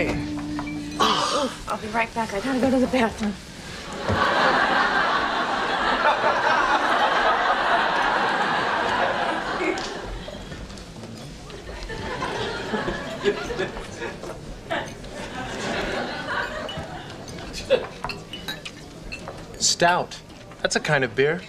Hey. I'll be right back. I gotta go to the bathroom. Stout. That's a kind of beer.